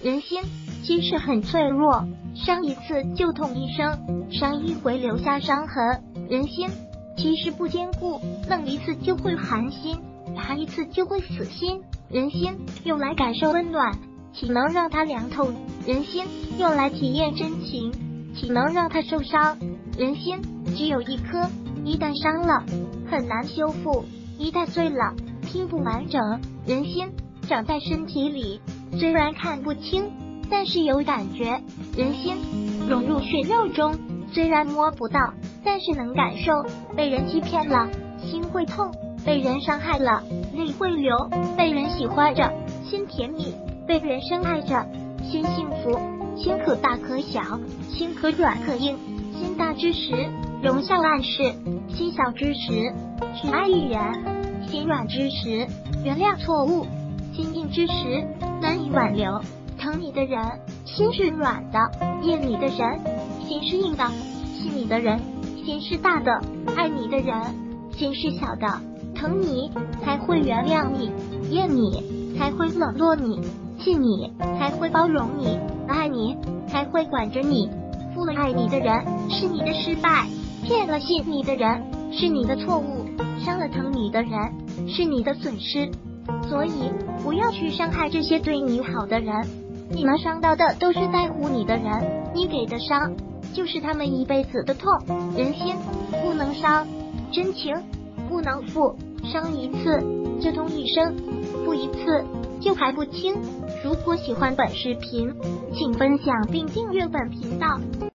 人心其实很脆弱，伤一次就痛一生，伤一回留下伤痕。人心其实不坚固，冷一次就会寒心，寒一次就会死心。人心用来感受温暖，岂能让它凉透？人心用来体验真情，岂能让它受伤？人心只有一颗，一旦伤了，很难修复；一旦碎了，拼不完整。人心长在身体里。虽然看不清，但是有感觉。人心融入血肉中，虽然摸不到，但是能感受。被人欺骗了，心会痛；被人伤害了，泪会流；被人喜欢着，心甜蜜；被人深爱着，心幸福。心可大可小，心可软可硬。心大之时，容下万事；心小之时，去爱一人；心软之时，原谅错误；心硬之时。难以挽留，疼你的人心是软的，厌你的人心是硬的，信你的人心是大的，爱你的人心是小的，疼你才会原谅你，厌你才会冷落你，信你才会包容你，爱你才会管着你。负了爱你的人是你的失败，骗了信你的人是你的错误，伤了疼你的人是你的损失。所以，不要去伤害这些对你好的人。你能伤到的都是在乎你的人，你给的伤就是他们一辈子的痛。人心不能伤，真情不能负。伤一次就痛一生，负一次就还不清。如果喜欢本视频，请分享并订阅本频道。